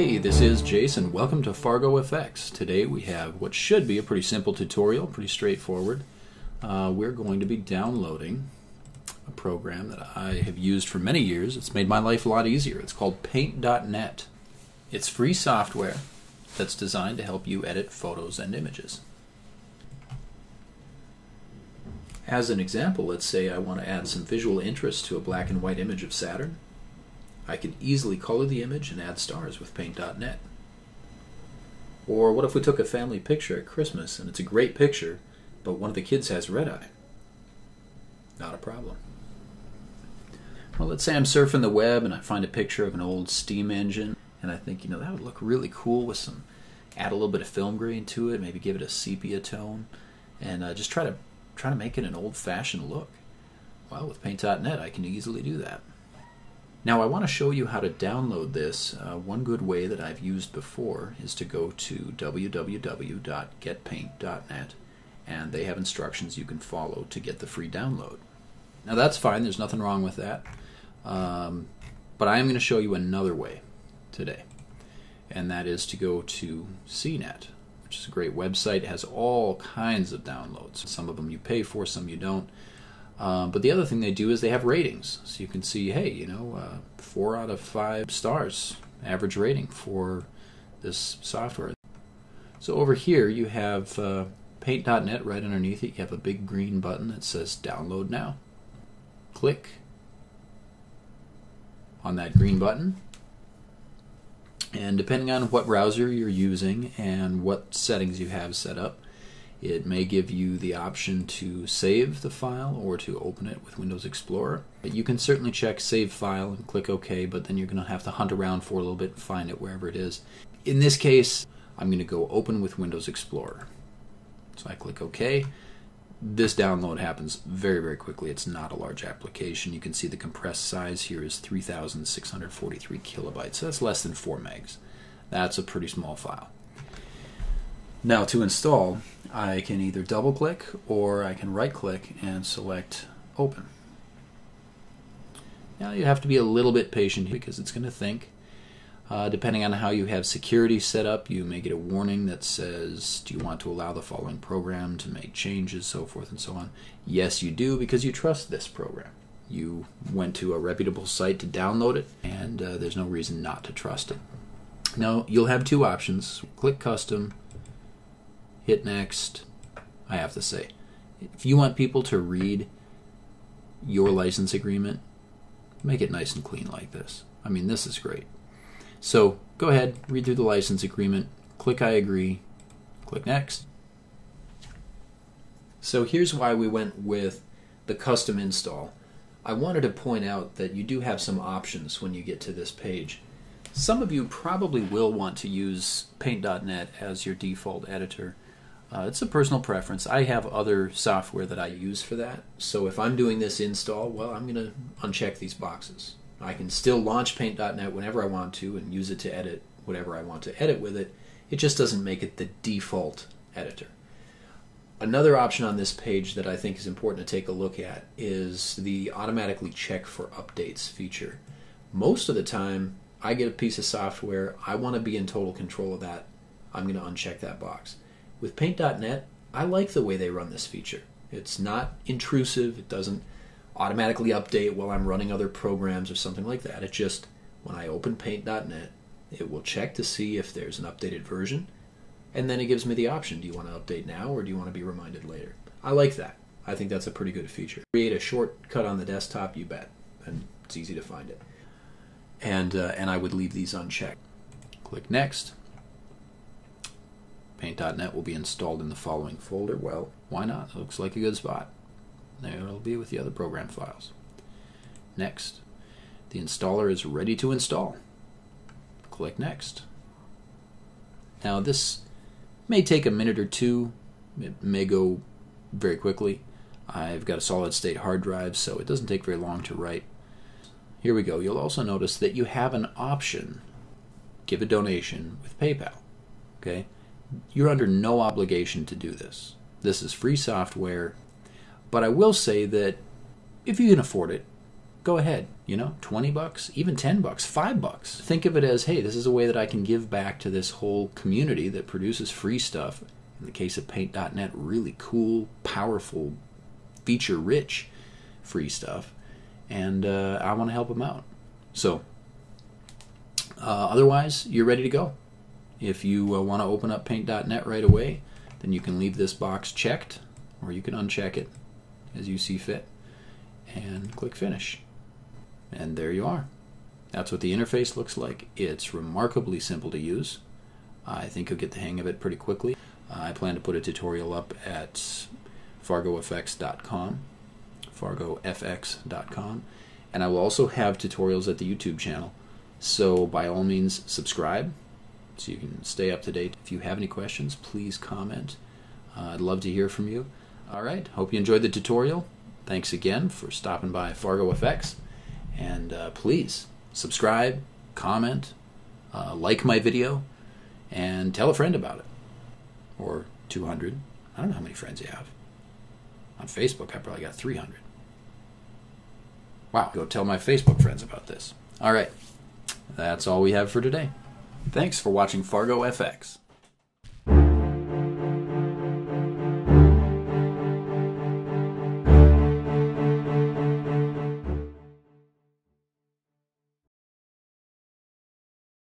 Hey, this is Jason. Welcome to Fargo FX. Today we have what should be a pretty simple tutorial, pretty straightforward. Uh, we're going to be downloading a program that I have used for many years. It's made my life a lot easier. It's called Paint.net. It's free software that's designed to help you edit photos and images. As an example, let's say I want to add some visual interest to a black and white image of Saturn. I could easily color the image and add stars with Paint.net. Or what if we took a family picture at Christmas and it's a great picture, but one of the kids has red eye? Not a problem. Well, let's say I'm surfing the web and I find a picture of an old steam engine and I think, you know, that would look really cool with some, add a little bit of film grain to it, maybe give it a sepia tone, and uh, just try to try to make it an old-fashioned look. Well, with Paint.net, I can easily do that. Now I want to show you how to download this. Uh, one good way that I've used before is to go to www.getpaint.net and they have instructions you can follow to get the free download. Now that's fine, there's nothing wrong with that. Um, but I am going to show you another way today, and that is to go to CNET, which is a great website. It has all kinds of downloads. Some of them you pay for, some you don't. Um, but the other thing they do is they have ratings, so you can see, hey, you know, uh, four out of five stars average rating for this software. So over here you have uh, Paint.net right underneath it. You have a big green button that says Download Now. Click on that green button, and depending on what browser you're using and what settings you have set up, it may give you the option to save the file or to open it with Windows Explorer. You can certainly check Save File and click OK, but then you're going to have to hunt around for a little bit and find it wherever it is. In this case, I'm going to go Open with Windows Explorer. So I click OK. This download happens very, very quickly. It's not a large application. You can see the compressed size here is 3,643 kilobytes. So that's less than 4 megs. That's a pretty small file. Now to install, I can either double click or I can right click and select open. Now you have to be a little bit patient because it's going to think. Uh, depending on how you have security set up, you may get a warning that says, Do you want to allow the following program to make changes, so forth and so on? Yes, you do because you trust this program. You went to a reputable site to download it, and uh, there's no reason not to trust it. Now, you'll have two options click custom hit next. I have to say, if you want people to read your license agreement, make it nice and clean like this. I mean, this is great. So go ahead, read through the license agreement, click I agree, click next. So here's why we went with the custom install. I wanted to point out that you do have some options when you get to this page. Some of you probably will want to use Paint.net as your default editor. Uh, it's a personal preference. I have other software that I use for that. So if I'm doing this install, well, I'm going to uncheck these boxes. I can still launch Paint.net whenever I want to and use it to edit whatever I want to edit with it. It just doesn't make it the default editor. Another option on this page that I think is important to take a look at is the automatically check for updates feature. Most of the time, I get a piece of software, I want to be in total control of that, I'm going to uncheck that box. With Paint.net, I like the way they run this feature. It's not intrusive, it doesn't automatically update while I'm running other programs or something like that. It just, when I open Paint.net, it will check to see if there's an updated version, and then it gives me the option do you want to update now or do you want to be reminded later? I like that. I think that's a pretty good feature. Create a shortcut on the desktop, you bet, and it's easy to find it. And, uh, and I would leave these unchecked. Click Next. Paint.net will be installed in the following folder. Well, why not? It looks like a good spot. There it'll be with the other program files. Next, the installer is ready to install. Click Next. Now this may take a minute or two. It may go very quickly. I've got a solid state hard drive, so it doesn't take very long to write. Here we go. You'll also notice that you have an option, give a donation with PayPal. Okay? You're under no obligation to do this. This is free software, but I will say that if you can afford it, go ahead. You know, 20 bucks, even 10 bucks, 5 bucks. Think of it as, hey, this is a way that I can give back to this whole community that produces free stuff. In the case of paint.net, really cool, powerful, feature rich free stuff. And uh, I want to help them out. So, uh, otherwise, you're ready to go. If you uh, want to open up paint.net right away, then you can leave this box checked or you can uncheck it as you see fit and click finish. And there you are. That's what the interface looks like. It's remarkably simple to use. I think you'll get the hang of it pretty quickly. Uh, I plan to put a tutorial up at fargofx.com, fargofx.com, and I will also have tutorials at the YouTube channel. So by all means, subscribe so you can stay up to date. If you have any questions, please comment. Uh, I'd love to hear from you. All right, hope you enjoyed the tutorial. Thanks again for stopping by Fargo FX. And uh, please subscribe, comment, uh, like my video, and tell a friend about it. Or 200. I don't know how many friends you have. On Facebook, I probably got 300. Wow, go tell my Facebook friends about this. All right, that's all we have for today. Thanks for watching Fargo FX.